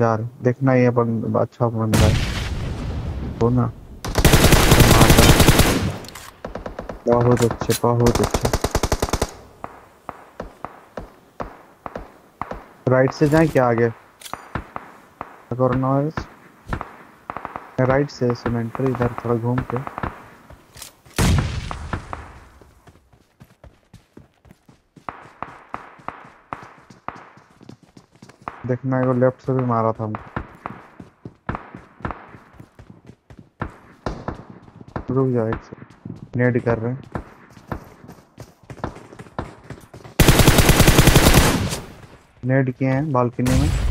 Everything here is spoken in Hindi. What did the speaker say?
यार, देखना ये बंद अच्छा बंदा है। वो ना? बहुत अच्छे बहुत अच्छे। राइट से जाए क्या आगे? राइट से सीमेंट्री इधर थोड़ा घूम के। देखना है, वो लेफ़्ट से भी मारा था हमको। रुक जा एक से नेड कर रहे नेट किए हैं बालकनी में।